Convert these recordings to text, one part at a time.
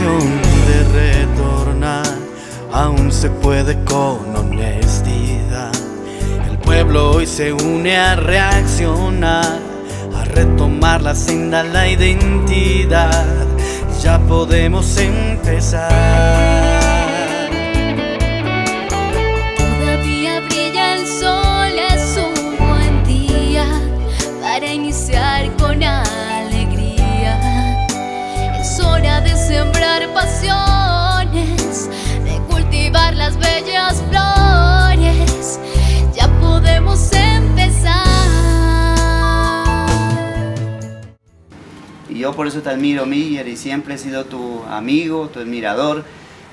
De retornar, aún se puede con honestidad. El pueblo hoy se une a reaccionar, a retomar la senda, la identidad. Ya podemos empezar. Por eso te admiro, Miller, y siempre he sido tu amigo, tu admirador.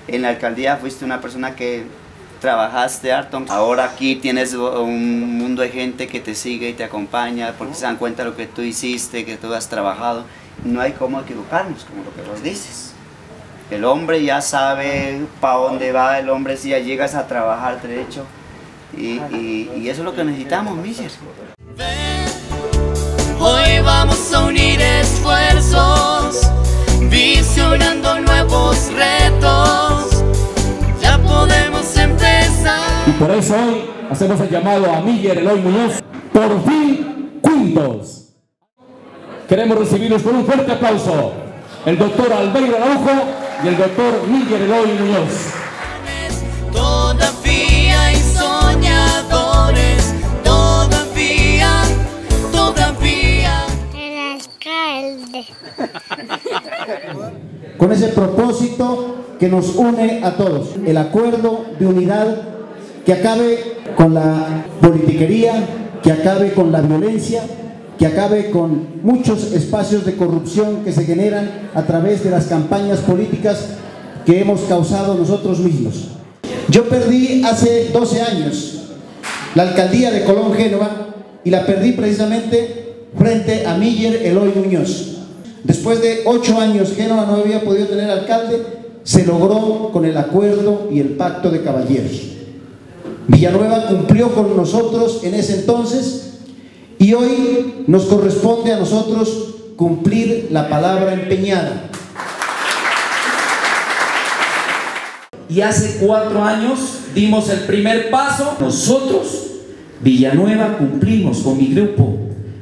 En la alcaldía fuiste una persona que trabajaste harto. Ahora aquí tienes un mundo de gente que te sigue y te acompaña porque se dan cuenta de lo que tú hiciste, que tú has trabajado. No hay cómo equivocarnos, como lo que vos dices. El hombre ya sabe para dónde va, el hombre si ya llegas a trabajar derecho. Y, y eso es lo que necesitamos, Miller. Eso hoy hacemos el llamado a Miguel Eloy Muñoz. Por fin, juntos. Queremos recibirlos con un fuerte aplauso. El doctor Albeiro Araujo y el doctor Miguel Eloy Muñoz. Con ese propósito que nos une a todos, el acuerdo de unidad que acabe con la politiquería, que acabe con la violencia, que acabe con muchos espacios de corrupción que se generan a través de las campañas políticas que hemos causado nosotros mismos. Yo perdí hace 12 años la alcaldía de Colón Génova y la perdí precisamente frente a Miller Eloy Muñoz. Después de ocho años Génova no había podido tener alcalde, se logró con el acuerdo y el pacto de caballeros. Villanueva cumplió con nosotros en ese entonces y hoy nos corresponde a nosotros cumplir la palabra empeñada. Y hace cuatro años dimos el primer paso. Nosotros, Villanueva, cumplimos con mi grupo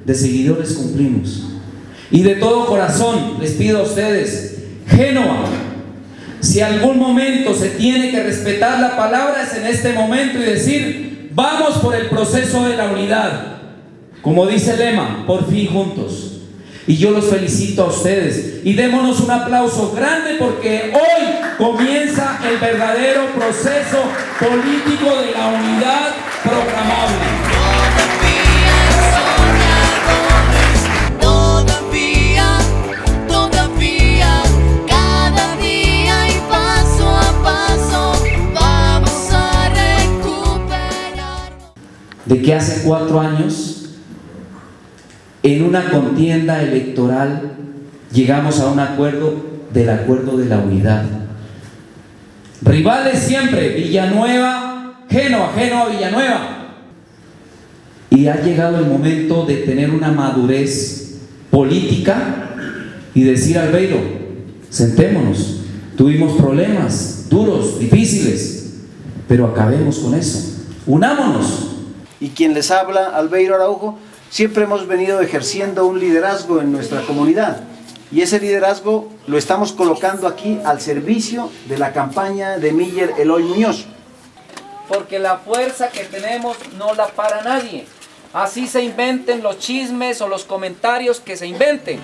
de seguidores, cumplimos. Y de todo corazón les pido a ustedes, Génova, si algún momento se tiene que respetar la palabra es en este momento y decir, vamos por el proceso de la unidad. Como dice el lema, por fin juntos. Y yo los felicito a ustedes. Y démonos un aplauso grande porque hoy comienza el verdadero proceso político de la unidad proclamable. De que hace cuatro años, en una contienda electoral, llegamos a un acuerdo del acuerdo de la unidad. Rivales siempre, Villanueva, Génova, Génova, Villanueva. Y ha llegado el momento de tener una madurez política y decir, Albeiro, sentémonos, tuvimos problemas duros, difíciles, pero acabemos con eso, unámonos y quien les habla, Albeiro Araujo, siempre hemos venido ejerciendo un liderazgo en nuestra comunidad. Y ese liderazgo lo estamos colocando aquí al servicio de la campaña de Miller Eloy Muñoz. Porque la fuerza que tenemos no la para nadie. Así se inventen los chismes o los comentarios que se inventen.